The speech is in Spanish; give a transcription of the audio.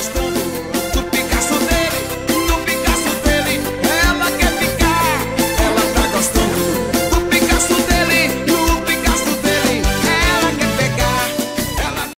Estoy